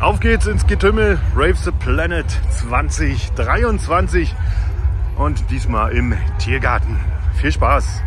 Auf geht's ins Getümmel Rave the Planet 2023 und diesmal im Tiergarten. Viel Spaß!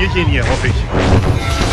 Bierchen hier, hoffe ich.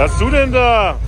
Was hast du denn da?